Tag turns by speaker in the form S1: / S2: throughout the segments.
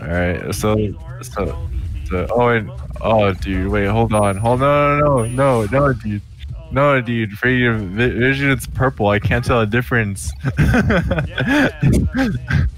S1: All right, so so so oh and oh dude, wait, hold on, hold on, no no no no dude. No, dude, freaking Vinson it's purple. I can't tell a difference.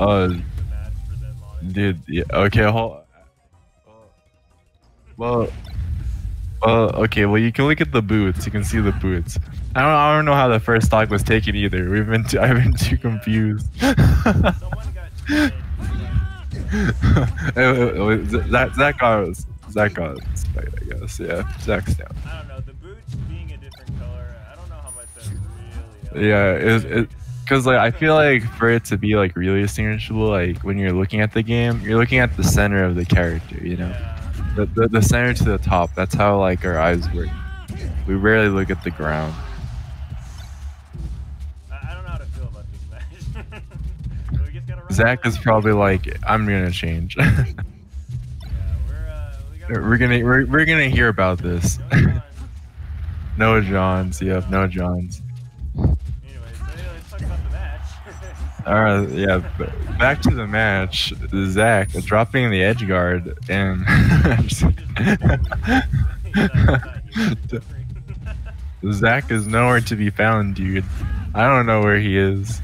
S1: Oh, dude, yeah, okay, hold. Well, well, okay, well, you can look at the boots. You can see the boots. I don't, I don't know how the first stock was taken either. We've been, too, I've been too confused. Zach, Zach got, Zach got spite, I guess. Yeah, Zach's down.
S2: I don't know. The boots being a different color, I don't know how much that really.
S1: Yeah, it, it, because like I feel like for it to be like really distinguishable, like when you're looking at the game, you're looking at the center of the character. You know,
S2: Yeah.
S1: The, the the center to the top. That's how like our eyes work. We rarely look at the ground.
S2: I, I don't know how to feel about this we just gotta run
S1: Zach is probably like, I'm gonna change.
S2: Yeah, we're, uh, we
S1: we're gonna we're, we're gonna hear about this.
S2: No,
S1: Johns, yep, no Johns. All right, yeah. Back to the match. Zach dropping the edge guard and Zach is nowhere to be found, dude. I don't know where he is.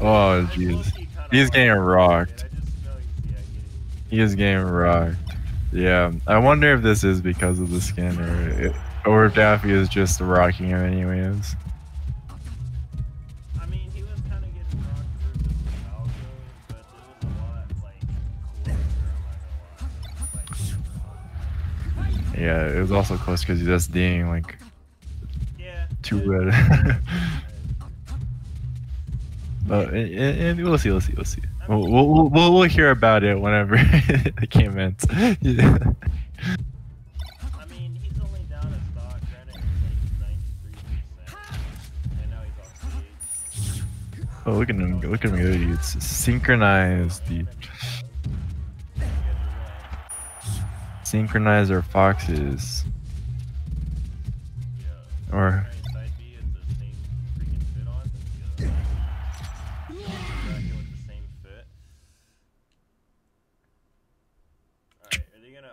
S1: Oh, jeez. He's getting rocked. He is getting rocked. Yeah, I wonder if this is because of the skin or or if Daffy is just rocking him anyways. Yeah, it was also close because he's just being like
S2: yeah.
S1: too
S2: it-
S1: red. but we'll see, we'll see, we'll see. We'll, we'll, we'll, we'll hear about it whenever the game ends. Yeah.
S2: I mean, he's only down a stock. Granted, he's like 93%. And now he's off stage.
S1: Oh, look at him! Look at him go. It's synchronized, dude.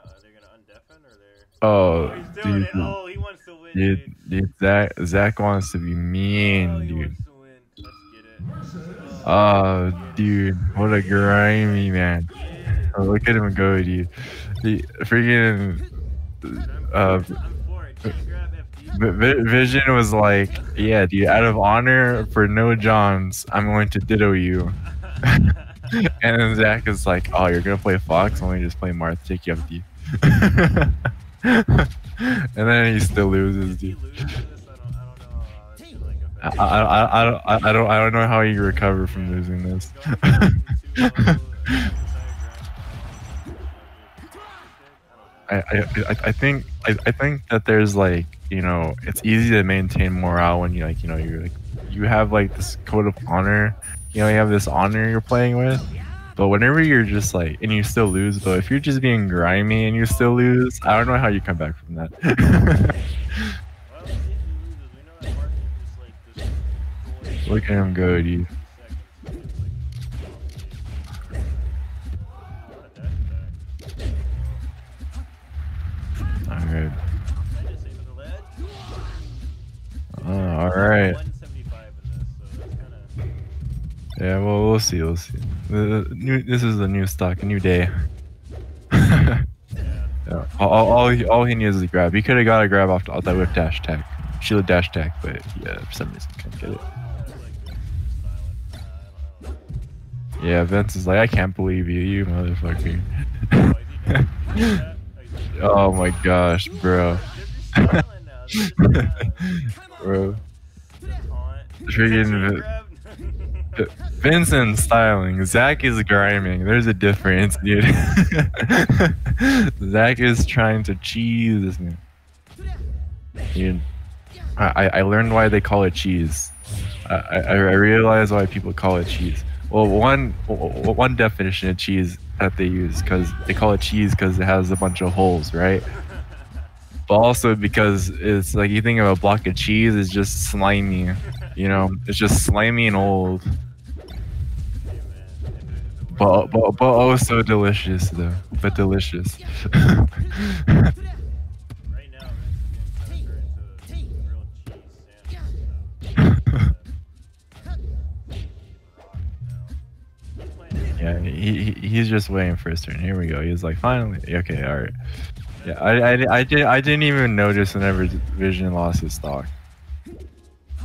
S2: Are they gonna undeafen or they're
S1: oh,
S2: oh doing
S1: dude.
S2: Oh, he wants to win.
S1: dude, dude, Zach, Zach wants to be
S2: Oh,
S1: mean,
S2: he
S1: dude.
S2: wants to win. Let's get it.
S1: Oh, dude, what a grimy man. Oh, look at him go, dude. The freaking uh,
S2: I'm for it. Just grab FD.
S1: Vi- Vi- Vinson was like, yeah, dude, out of honor for no Johns, I'm going to ditto you. and then Zach is like, oh, you're going to play Fox? Let me just play Marth, take you FD. and then he still loses, dude.
S2: I I gonna,
S1: I, I don't I don't know how you recover from losing this. I, I, I- think I, I think that there's like you know it's easy to maintain morale when you like you know you like you have like this code of honor. You know you have this honor you're playing with. But whenever you're just like and you still lose but if you're just being grimy and you still lose I don't know how you come back from that. Look at him go dude all right yeah well we'll see we'll see the, the new this is a new stock a new day Yeah, all, all, all, he, all he needs is a grab. He could have got a grab off, off that whip dash tech, shield dash tech, but yeah, for some reason can't get it. Yeah, Vince is like, I can't believe you, you motherfucker. oh my gosh, bro. bro. Freaking Vincent styling, Zach is griming. There's a difference, dude. Zach is trying to cheese this man. Dude, I, I I learned why they call it cheese. I, I, I realize why people call it cheese. Well, one one definition of cheese that they use because they call it cheese because it has a bunch of holes, right? But also because it's like you think of a block of cheese, it's just slimy. You know, it's just slimy and old, but but but oh so delicious though. But delicious.
S2: is
S1: yeah, he he's just waiting for his turn. Here we go. He's like, finally. Okay, all right. Yeah, I, I, I, did, I didn't even notice whenever Vinson lost his stock.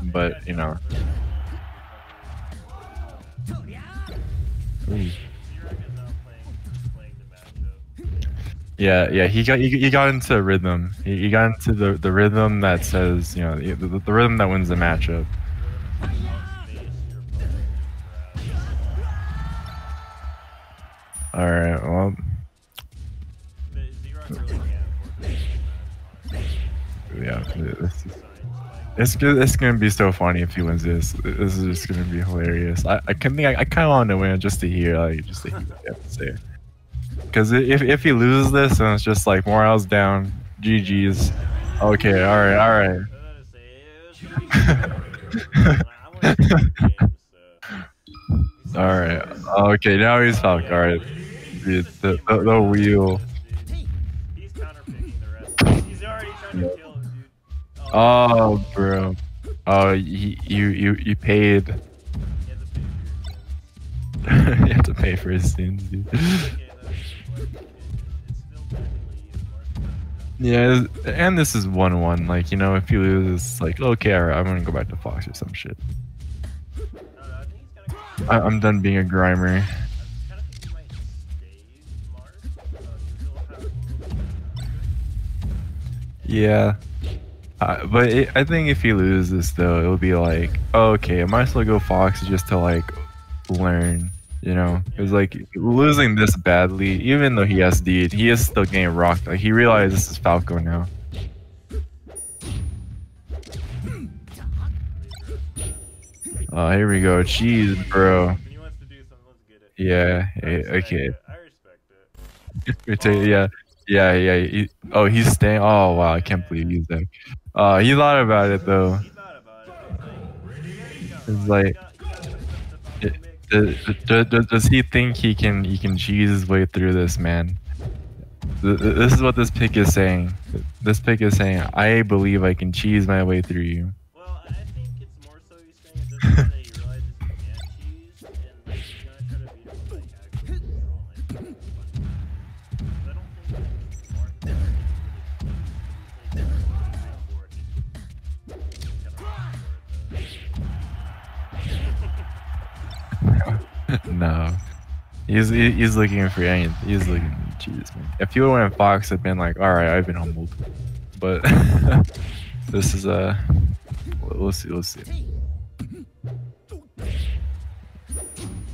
S1: But, you know. Ooh. Yeah, yeah, he got he, he got into rhythm. He, he got into the, the rhythm that says, you know, the, the, the rhythm that wins the matchup. All right, well, yeah, it's. It's gonna be so funny if he wins this. This is just gonna be hilarious. I I can think I, I kind of want to win just to hear like just to hear what he has to say. Because if if he loses this and it's just like morale's down, GG's. Okay, all right, all right. All right. Okay, now he's talking. All right. The, the, the wheel. Oh, bro. Oh, you you you, you paid.
S2: he had to pay for
S1: you have to pay for his sins, dude.
S2: Okay, that's like, it's still technically even
S1: Yeah, and this is one one. Like you know, if you lose, it's like okay, right, I'm gonna go back to Fox or some shit.
S2: I think he's gonna go.
S1: I, I'm done being a grimer.
S2: I kind of think he might stay Marth. Uh, 'cause he'll have a little bit of
S1: Yeah. Uh, but it, I think if he loses, though, it'll be like, oh, okay, I might as well go Fox just to like learn, you know? It's like losing this badly, even though he has D, he is still getting rocked. Like he realizes this is Falco now. Oh, here we go. Jeez, bro.
S2: It.
S1: Yeah. Eh, Okay.
S2: I respect it.
S1: Yeah. Yeah. Yeah. he- oh, he's staying. Oh, wow. I can't believe he's there. Uh, he thought about it though.
S2: He thought about it. but, Like,
S1: It's like-
S2: you got, you got to put
S1: It-
S2: the mix.
S1: Does, he think he can he can cheese his way through this, man? Th- th- This is what this pick is saying. This pick is saying, I believe I can cheese my way through you.
S2: Well,
S1: no. He's he's looking for anything. He's looking cheese, man. If you went Fox, I'd been like, all right, I've been humbled. But this is uh, we'll see, we'll see.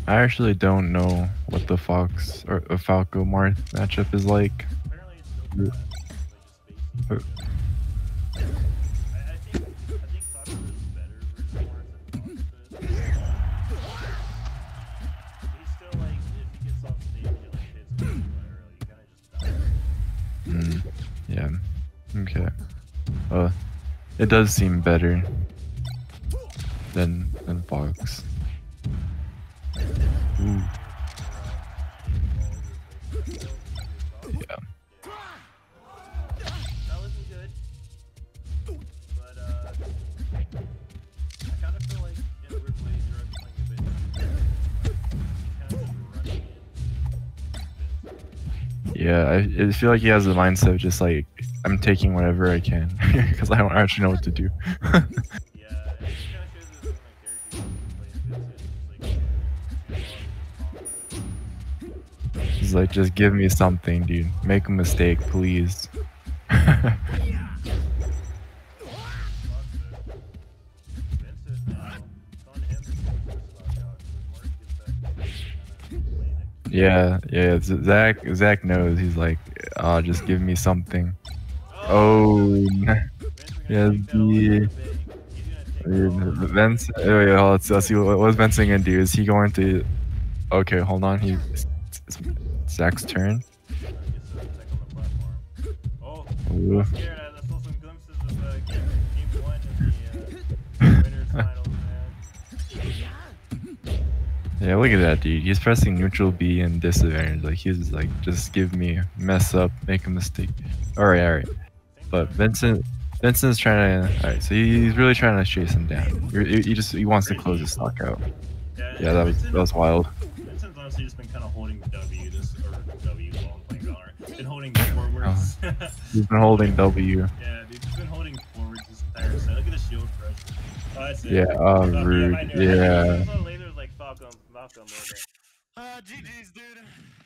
S1: I actually don't know what the Fox or the Falco Marth matchup is like. Mm, yeah. Okay. Uh, it does seem better than than Fox. Ooh. Yeah,
S2: I,
S1: I feel like he has the mindset of just like I'm taking whatever I can because I don't actually know what to do. He's like, just give me something, dude. Make a mistake, please. yeah, yeah. Zach, Zach knows. He's like, oh, just give me something. Oh, yeah, the Vince. Oh, yeah, let's, let's see what what's Vince gonna do. Is he going to? Okay, hold on. He, Zach's turn.
S2: Oh,
S1: Ooh. Yeah, look at that dude. He's pressing neutral B and disadvantage. Like he's like, just give me mess up, make a mistake. All right, all right. But Vincent, Vincent's trying to. All right, so he's really trying to chase him down. He, he just he wants to close his stock out. Yeah, that was that was wild.
S2: Vincent's honestly just been kind of holding W this or W I'm playing Valorant. Been holding forwards. Uh-huh.
S1: He's been holding W.
S2: yeah, dude, he's been holding forwards this entire set. Look at the shield crush. Oh, that's it.
S1: Yeah, uh, oh,
S2: Fuck,
S1: rude.
S2: I knew it. I.
S1: Yeah.
S2: Falcon mode.
S3: Uh, GG's, dude.